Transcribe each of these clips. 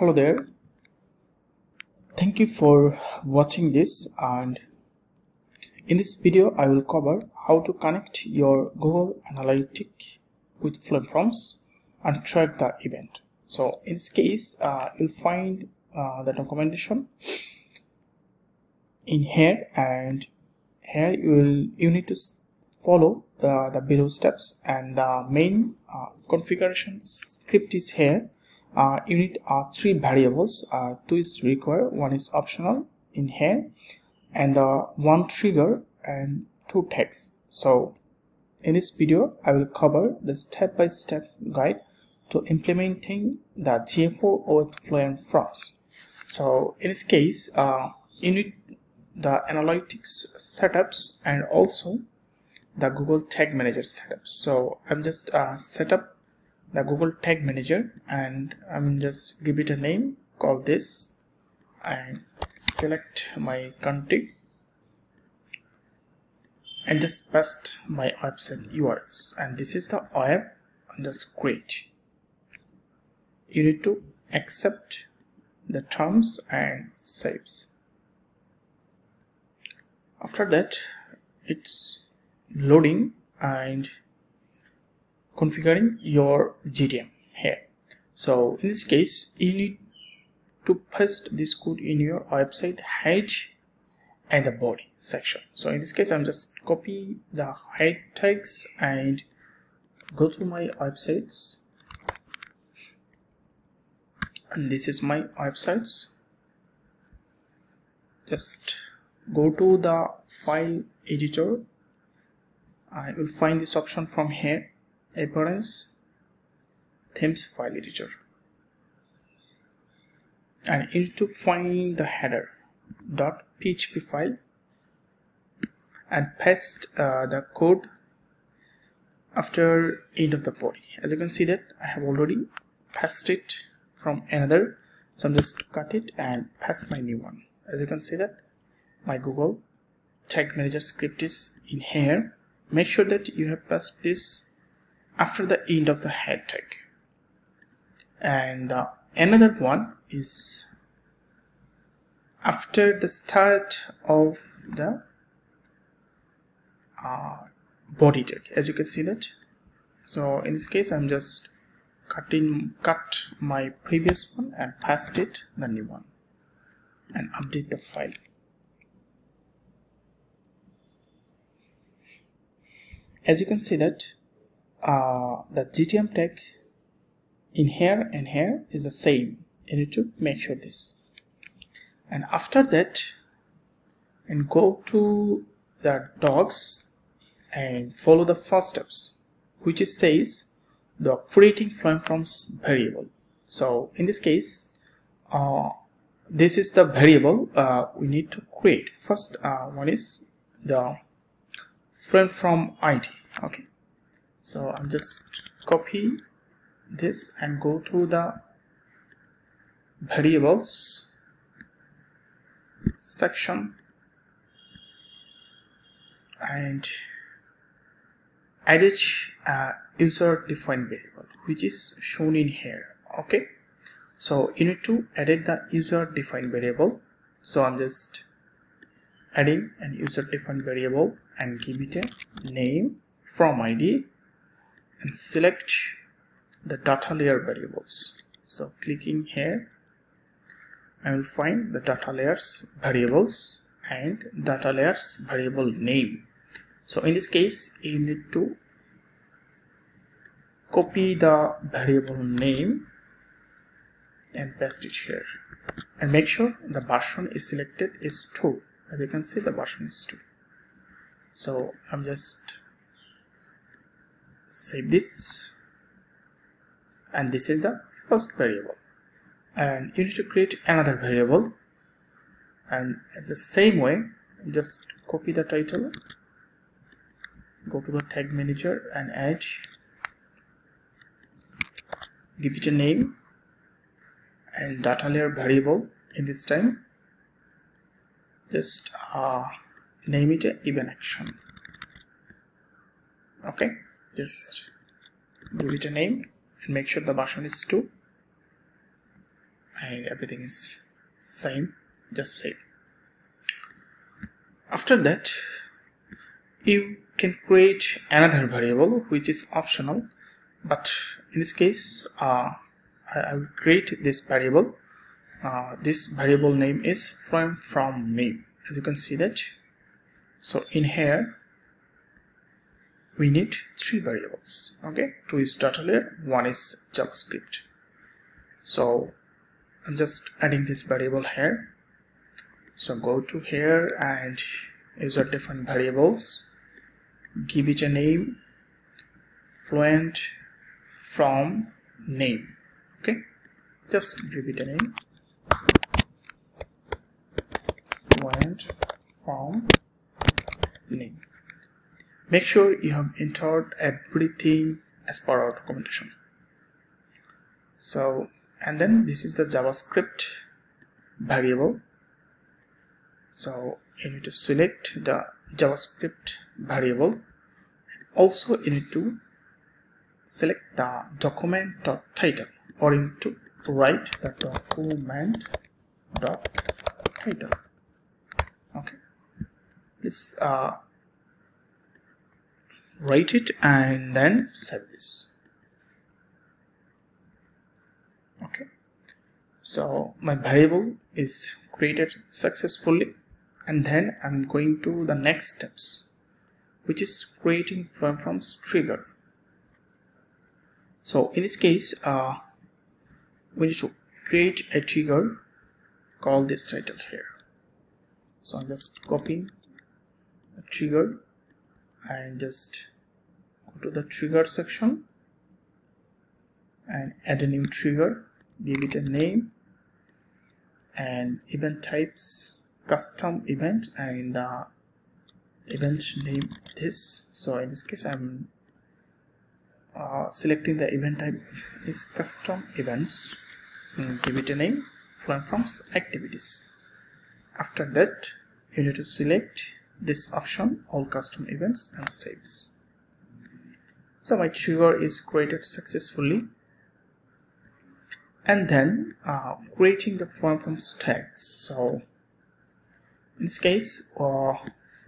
hello there. Thank you for watching this and in this video I will cover how to connect your Google Analytics with Fluent Forms and track the event. So in this case uh, you'll find uh, the documentation in here and here you will you need to follow uh, the below steps and the main uh, configuration script is here uh, you need uh, three variables uh, two is required one is optional in here and uh, one trigger and two tags so in this video i will cover the step-by-step -step guide to implementing the GA4 with Fluent Forms. So in this case, uh, you need the analytics setups and also the Google Tag Manager setups. So I'm just uh, set up the Google Tag Manager and I'm just give it a name call this and select my country and just paste my website URLs and this is the web and just create. You need to accept the terms and saves. After that it's loading and configuring your GTM here. So in this case you need to paste this code in your website head and the body section. So in this case I'm just copy the head tags and go to my websites. And this is my websites. Just go to the file editor. I will find this option from here appearance themes file editor and you need to find the header. Dot php file. And paste uh, the code after end of the body. As you can see that I have already pasted it from another. So I'm just cut it and paste my new one. As you can see that my Google tag manager script is in here. Make sure that you have passed this after the end of the head tag and uh, another one is after the start of the uh, body tag as you can see that. So in this case I'm just cutting cut my previous one and paste it the new one and update the file. As you can see that uh, the GTM tag in here and here is the same. You need to make sure this. And after that and go to the docs and follow the first steps which is says the creating Fluent Forms variable. So in this case uh, this is the variable uh, we need to create. First uh, one is the Fluent Form id okay so i'm just copy this and go to the variables section and edit a user defined variable which is shown in here okay? So you need to edit the user defined variable. So i'm just adding an user defined variable and give it a name from id and select the data layer variables. So clicking here I will find the data layers variables and data layers variable name. So in this case you need to copy the variable name and paste it here. And make sure the version is selected is 2 as you can see the version is 2 so I'm just save this. And this is the first variable. And you need to create another variable. And the same way just copy the title go to the tag manager and add give it a name and data layer variable in this time. Just uh, name it a event action. Okay just give it a name and make sure the version is 2 and everything is same just save after that you can create another variable which is optional but in this case uh, I, will create this variable. Uh, this variable name is from from name as you can see that so in here we need three variables okay? Two is data layer one is javascript. So i'm just adding this variable here. So go to here and use a different variables. Give it a name fluent from name okay? Just give it a name. Fluent from name make sure you have entered everything as per our documentation. So and then this is the javascript variable. So you need to select the javascript variable. Also you need to select the document dot title or you need to write the document dot title okay. Let's uh, write it and then save this. Okay. So my variable is created successfully and then I'm going to the next steps which is creating from from trigger. So in this case uh, we need to create a trigger call this title here. So I'm just copying the trigger and just go to the trigger section and add a new trigger give it a name and event types custom event and the event name this. So in this case i'm uh, selecting the event type is custom events and give it a name from activities. After that you need to select this option all custom events and saves. So my trigger is created successfully. And then uh, creating the form from tags so in this case uh,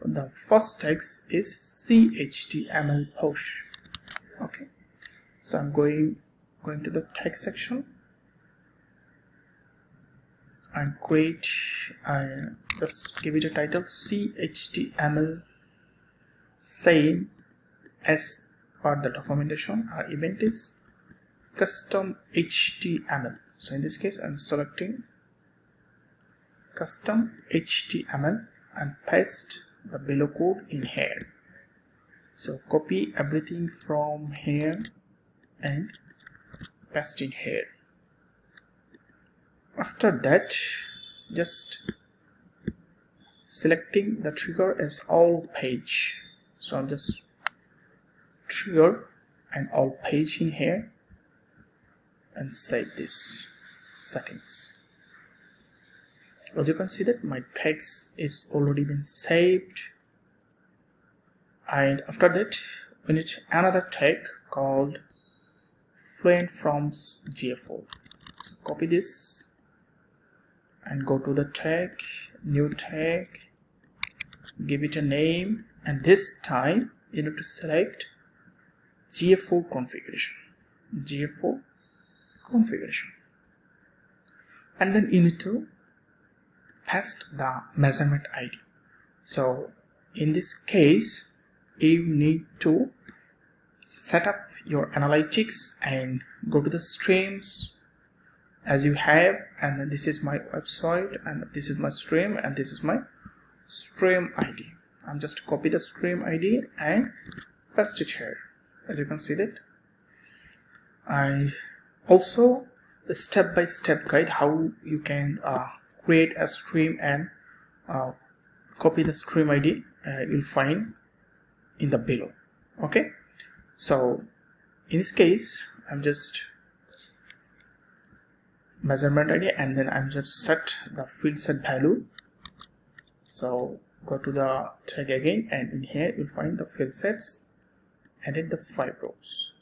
the first text is chtml push. Okay. So i'm going going to the text section and create and just give it a title chtml same as per the documentation. Our event is custom html so in this case i'm selecting custom html and paste the below code in here. So copy everything from here and paste in here after that just selecting the trigger as all page. So I'm just trigger and all page in here and save this settings. As you can see that my text is already been saved. And after that we need another tag called fluent from GA4 so copy this and go to the tag new tag give it a name and this time you need to select GA4 configuration GA4 configuration and then you need to paste the measurement ID. So in this case, you need to set up your analytics and go to the streams as you have and then this is my website and this is my stream and this is my stream ID. I'm just copy the stream ID and paste it here as you can see that. I also the step-by-step -step guide how you can uh, create a stream and uh, copy the stream ID uh, you'll find in the below okay so in this case I'm just measurement ID and then I'm just set the field set value. So go to the tag again and in here you'll find the field sets added the five rows.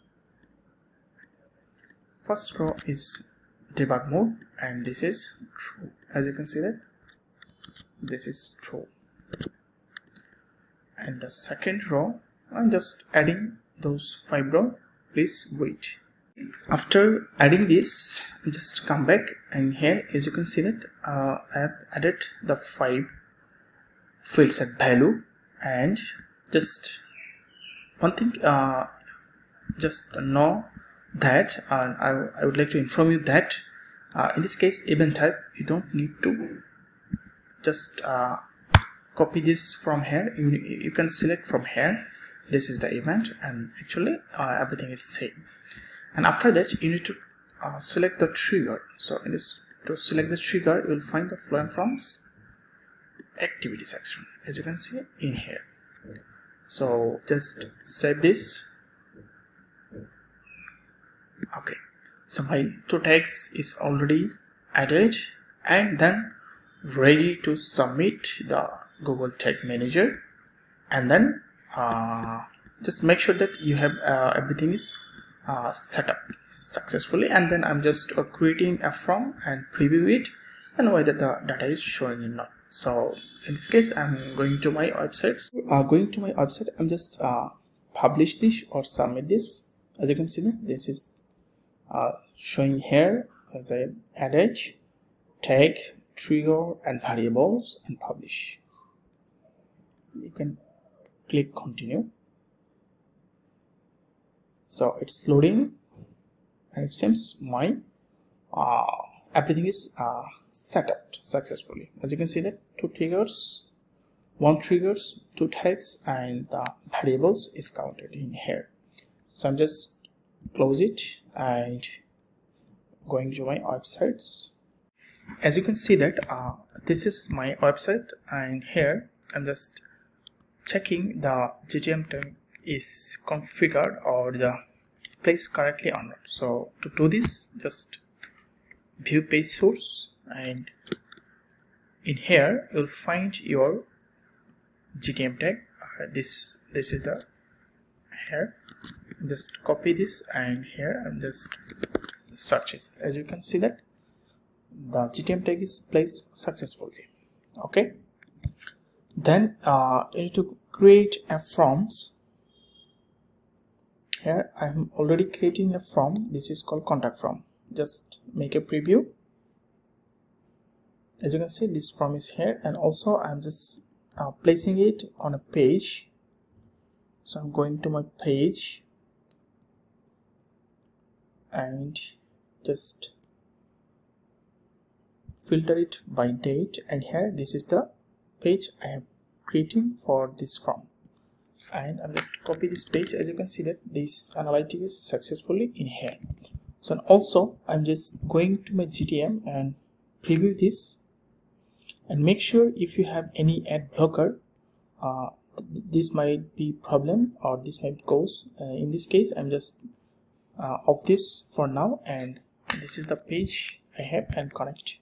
First row is debug mode and this is true. As you can see that this is true. And the second row I'm just adding those five row. Please wait after adding this just come back and here. As you can see that uh, I have added the five fields at value. And just one thing uh, just know that uh, I, I would like to inform you that uh, in this case event type you don't need to just uh, copy this from here. You, you can select from here. This is the event and actually uh, everything is same and after that you need to uh, select the trigger. So in this to select the trigger you will find the Fluent Forms. Activity section. As you can see in here. So just save this. Okay. So my two tags is already added. And then ready to submit the google tag manager. And then uh, just make sure that you have uh, everything is uh, set up successfully. And then i'm just uh, creating a form and preview it and whether the data is showing or not. So in this case i'm going to my website uh, going to my website i'm just uh, publish this or submit this. As you can see this is uh, showing here as I added tag trigger and variables and publish. You can click continue so it's loading and it seems my uh, everything is uh, set up successfully. As you can see that two triggers one triggers two tags and the variables is counted in here. So i'm just close it and going to my websites. As you can see that uh, this is my website and here I'm just checking the GTM is configured or the placed correctly or not so to do this just view page source and in here you'll find your GTM tag. Uh, this this is the here. Just copy this and here I'm just searches as you can see that the GTM tag is placed successfully. Okay? Then uh, you need to create a forms here. I am already creating a form. This is called contact form. Just make a preview. As you can see this form is here. And also I'm just uh, placing it on a page. So I'm going to my page. And just filter it by date. And here this is the page I am creating for this form and I'm just copy this page. As you can see that this analytic is successfully in here. So also I'm just going to my GTM and preview this. And make sure if you have any ad blocker uh, th this might be problem or this might cause uh, in this case I'm just uh, of this for now. And this is the page I have and connect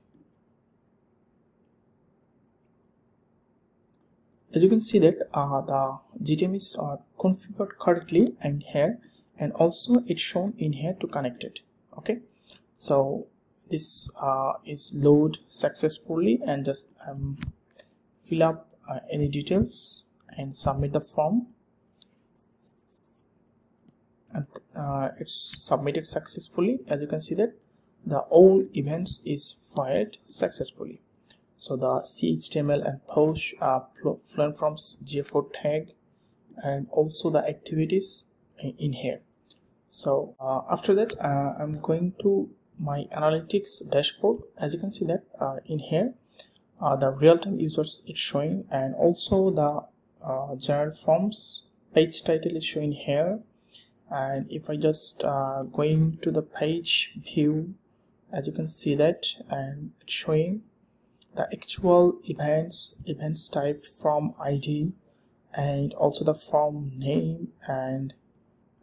as you can see that uh, the GTM is uh, configured correctly and here and also it's shown in here to connect it okay? So this uh, is load successfully and just um, fill up uh, any details and submit the form. And uh, it's submitted successfully. As you can see that the all events is fired successfully so the CHTML and push are flown from GA4 tag and also the activities in here. So uh, after that uh, I'm going to my analytics dashboard. As you can see that uh, in here uh, the real-time users is showing and also the uh, general forms page title is showing here. And if I just uh, going to the page view as you can see that and it's showing the actual events events type from ID and also the form name and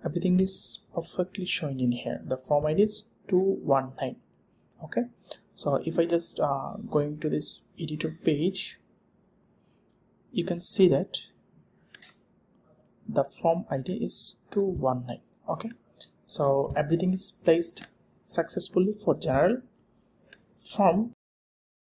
everything is perfectly showing in here. The form ID is 219 okay? So if I just uh, going to this editor page you can see that the form id is 219 okay? So everything is placed successfully for general from